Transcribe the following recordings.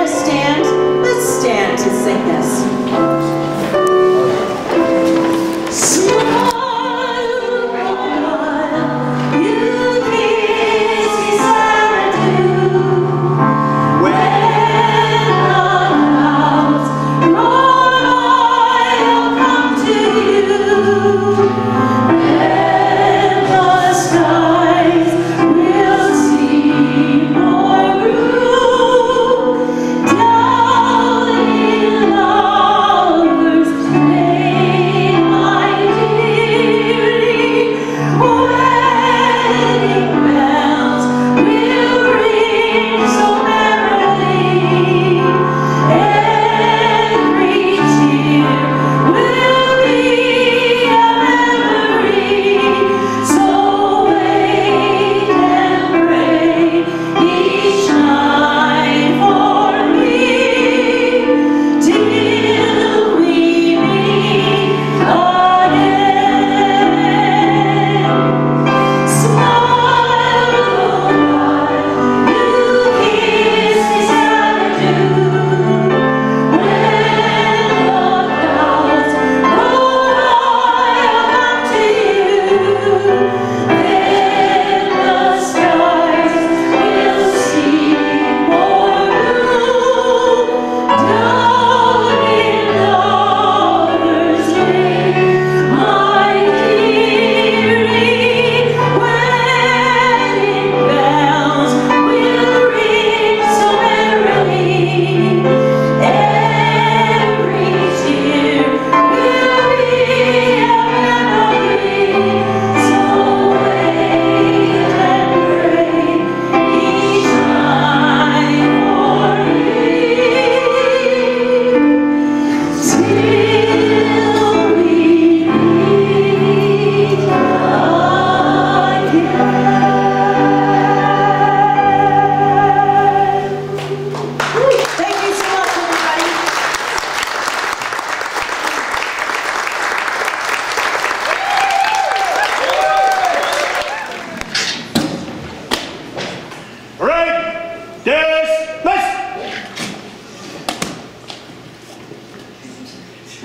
want to stand,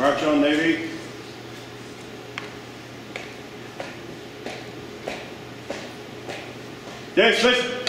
March on, Navy. Dismiss.